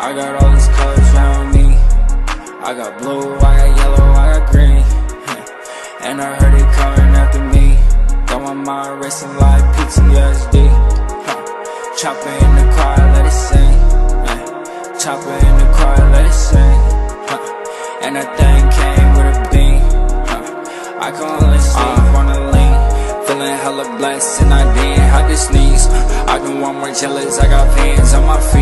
I got all these colors around me. I got blue, I got yellow, I got green. And I heard it coming after me. Got my mind racing like PTSD. Chopper in the car, let it sing. Chopper in the car, let it sing. And that thing came with a beam. I can only sleep on the lean. Feeling hella blessed and I didn't have to sneeze. I can walk more jealous, I got pants on my feet.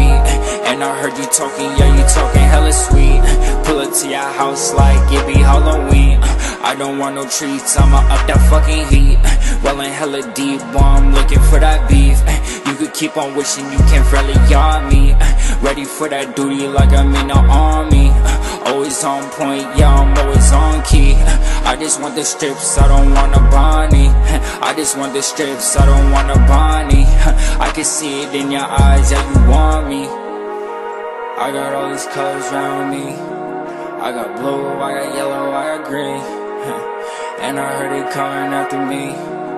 I heard you talking, yeah, you talking hella sweet. Pull up to your house like it be Halloween. I don't want no treats, I'ma up that fucking heat. Rolling hella deep while I'm looking for that beef. You could keep on wishing you can fairly yard me. Ready for that duty like I'm in the army. Always on point, yeah, I'm always on key. I just want the strips, I don't want a Bonnie. I just want the strips, I don't want a Bonnie. I can see it in your eyes, yeah, you want me. I got all these colors around me. I got blue, I got yellow, I got green. And I heard it coming after me.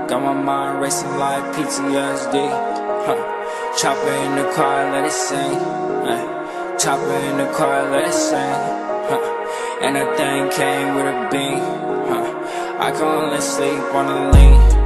Got my mind racing like PTSD. Chopper in the car, let it sing. Chopper in the car, let it sing. And that thing came with a beam. I can only sleep on the lean.